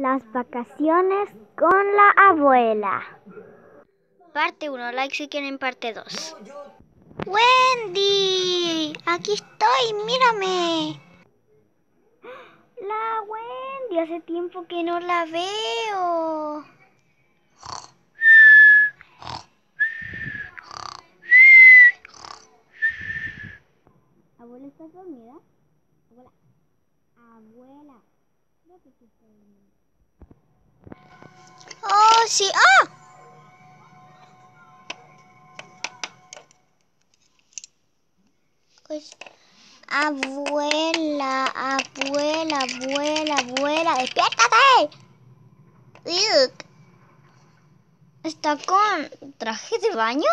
Las vacaciones con la abuela. Parte 1, like si quieren parte 2. Wendy, aquí estoy, mírame. La Wendy, hace tiempo que no la veo. Abuela, ¿estás dormida? Abuela. Abuela. Creo que sí dormida. Sí. ¡Ah! Pues, abuela, abuela, abuela, abuela, despiértate. ¿Está con traje de baño?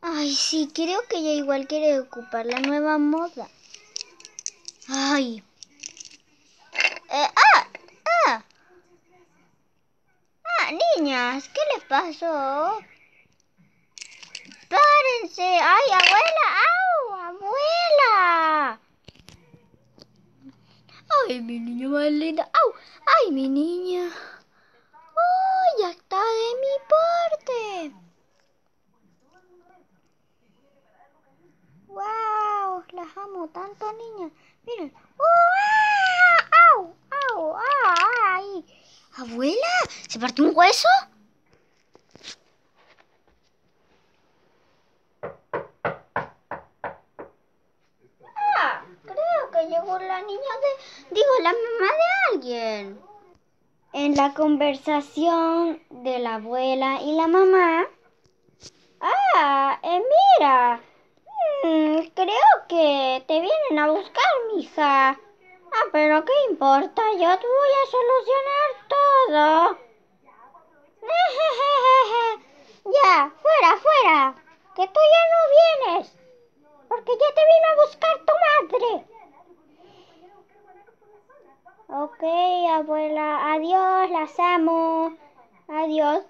Ay, sí, creo que ella igual quiere ocupar la nueva moda. Ay. Eh, ah. Ah, ¿qué les pasó? Párense. Ay, abuela, au, abuela. Ay, mi niña más linda. Au, ay, mi niña. Oh, ya está de mi parte. Wow, las amo tanto, niña. Miren. Oh, au, au, ay. Abuela, ¿se partió un hueso? Ah, creo que llegó la niña de, digo, la mamá de alguien. En la conversación de la abuela y la mamá. Ah, eh, mira. Mm, creo que te vienen a buscar, mija. Ah, pero ¿qué importa? Yo te voy a solucionar todo. ya, fuera, fuera. Que tú ya no vienes. Porque ya te vino a buscar tu madre. Ok, abuela. Adiós, las amo. Adiós.